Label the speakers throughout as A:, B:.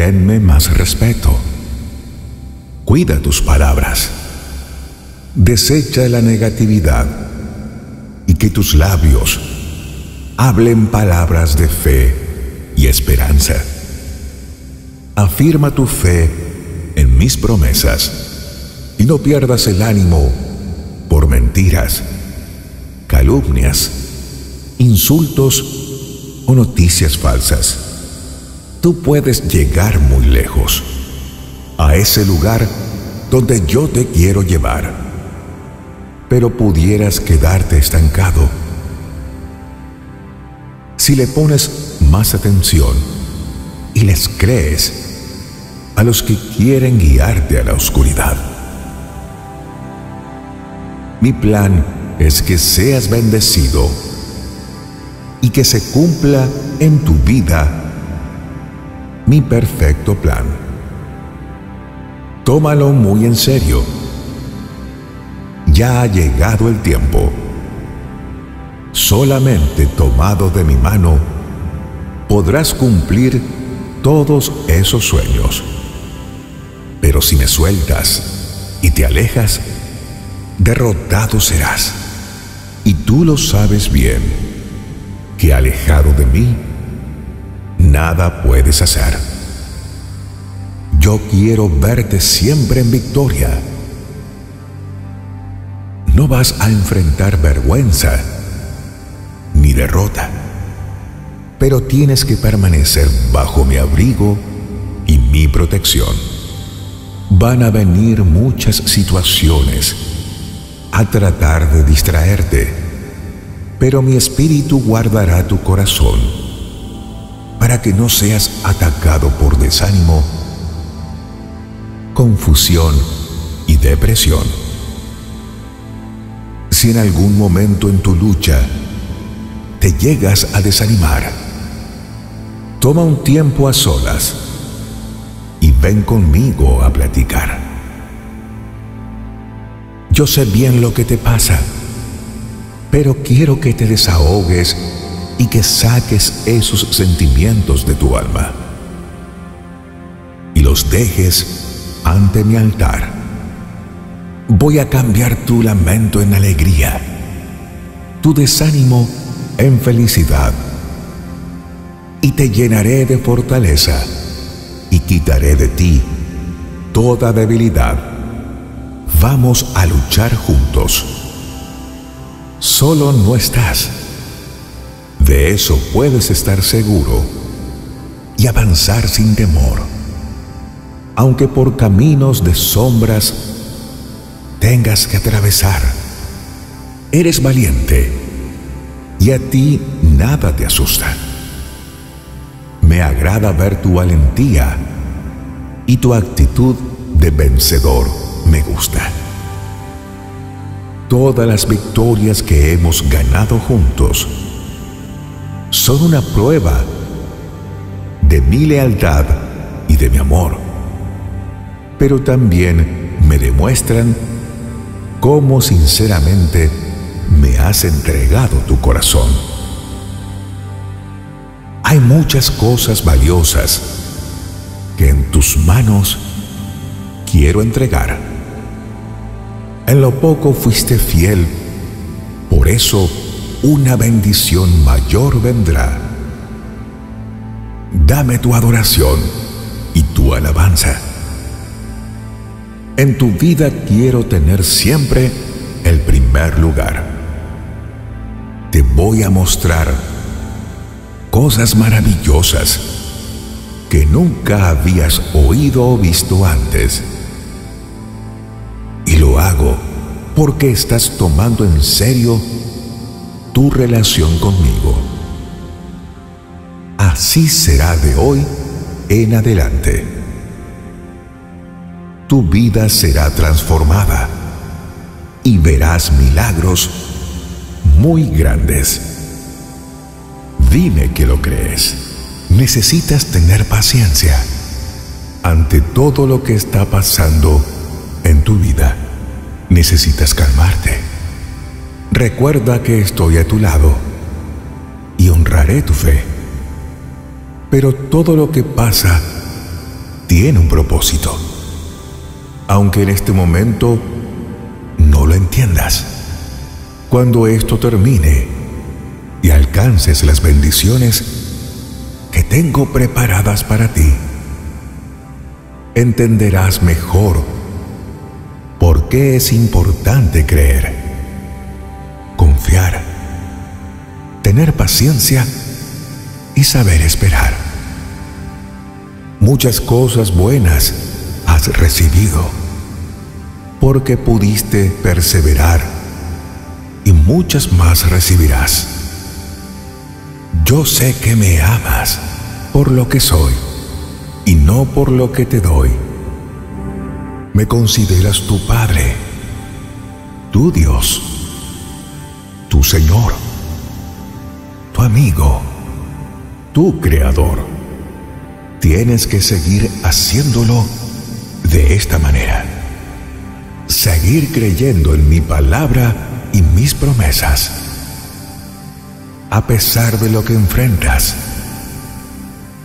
A: tenme más respeto. Cuida tus palabras. Desecha la negatividad y que tus labios hablen palabras de fe y esperanza. Afirma tu fe en mis promesas y no pierdas el ánimo por mentiras, calumnias, insultos o noticias falsas. Tú puedes llegar muy lejos, a ese lugar donde yo te quiero llevar, pero pudieras quedarte estancado. Si le pones más atención y les crees a los que quieren guiarte a la oscuridad. Mi plan es que seas bendecido y que se cumpla en tu vida mi perfecto plan. Tómalo muy en serio. Ya ha llegado el tiempo. Solamente tomado de mi mano podrás cumplir todos esos sueños. Pero si me sueltas y te alejas, derrotado serás. Y tú lo sabes bien, que alejado de mí, nada puedes hacer. Yo quiero verte siempre en victoria. No vas a enfrentar vergüenza ni derrota, pero tienes que permanecer bajo mi abrigo y mi protección. Van a venir muchas situaciones a tratar de distraerte, pero mi espíritu guardará tu corazón para que no seas atacado por desánimo, confusión y depresión. Si en algún momento en tu lucha te llegas a desanimar, toma un tiempo a solas y ven conmigo a platicar. Yo sé bien lo que te pasa, pero quiero que te desahogues y que saques esos sentimientos de tu alma y los dejes ante mi altar. Voy a cambiar tu lamento en alegría, tu desánimo en felicidad, y te llenaré de fortaleza y quitaré de ti toda debilidad Vamos a luchar juntos. Solo no estás. De eso puedes estar seguro y avanzar sin temor. Aunque por caminos de sombras tengas que atravesar, eres valiente y a ti nada te asusta. Me agrada ver tu valentía y tu actitud de vencedor me gusta. Todas las victorias que hemos ganado juntos son una prueba de mi lealtad y de mi amor, pero también me demuestran cómo sinceramente me has entregado tu corazón. Hay muchas cosas valiosas que en tus manos quiero entregar. En lo poco fuiste fiel, por eso una bendición mayor vendrá. Dame tu adoración y tu alabanza. En tu vida quiero tener siempre el primer lugar. Te voy a mostrar cosas maravillosas que nunca habías oído o visto antes lo hago porque estás tomando en serio tu relación conmigo. Así será de hoy en adelante. Tu vida será transformada y verás milagros muy grandes. Dime que lo crees. Necesitas tener paciencia ante todo lo que está pasando en tu vida necesitas calmarte. Recuerda que estoy a tu lado y honraré tu fe. Pero todo lo que pasa tiene un propósito. Aunque en este momento no lo entiendas. Cuando esto termine y alcances las bendiciones que tengo preparadas para ti, entenderás mejor por qué es importante creer, confiar, tener paciencia y saber esperar. Muchas cosas buenas has recibido porque pudiste perseverar y muchas más recibirás. Yo sé que me amas por lo que soy y no por lo que te doy. Me consideras tu Padre, tu Dios, tu Señor, tu amigo, tu Creador. Tienes que seguir haciéndolo de esta manera. Seguir creyendo en mi palabra y mis promesas. A pesar de lo que enfrentas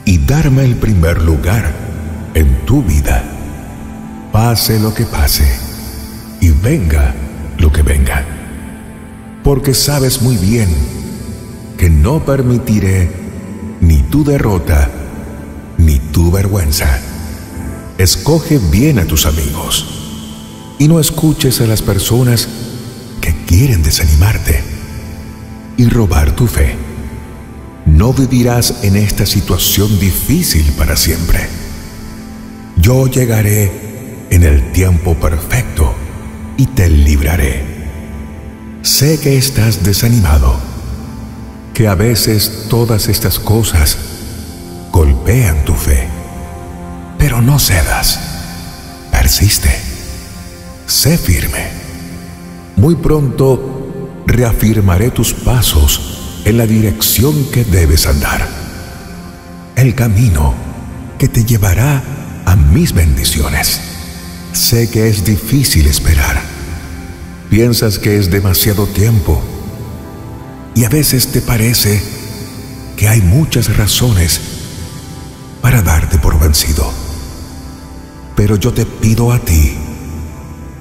A: y darme el primer lugar en tu vida, pase lo que pase y venga lo que venga. Porque sabes muy bien que no permitiré ni tu derrota ni tu vergüenza. Escoge bien a tus amigos y no escuches a las personas que quieren desanimarte y robar tu fe no vivirás en esta situación difícil para siempre. Yo llegaré en el tiempo perfecto y te libraré. Sé que estás desanimado, que a veces todas estas cosas golpean tu fe, pero no cedas, persiste, sé firme. Muy pronto reafirmaré tus pasos en la dirección que debes andar. El camino que te llevará a mis bendiciones. Sé que es difícil esperar. Piensas que es demasiado tiempo. Y a veces te parece que hay muchas razones para darte por vencido. Pero yo te pido a ti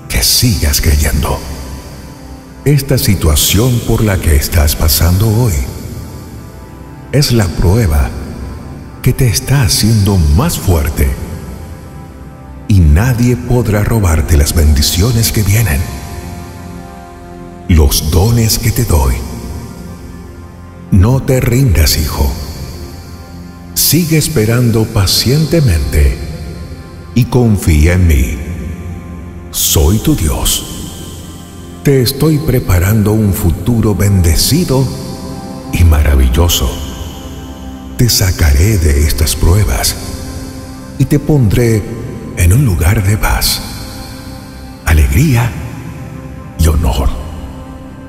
A: que sigas creyendo. Esta situación por la que estás pasando hoy es la prueba que te está haciendo más fuerte y nadie podrá robarte las bendiciones que vienen, los dones que te doy. No te rindas, hijo. Sigue esperando pacientemente y confía en mí. Soy tu Dios te estoy preparando un futuro bendecido y maravilloso. Te sacaré de estas pruebas y te pondré en un lugar de paz, alegría y honor.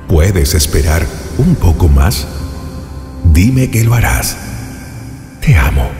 A: ¿Puedes esperar un poco más? Dime que lo harás. Te amo.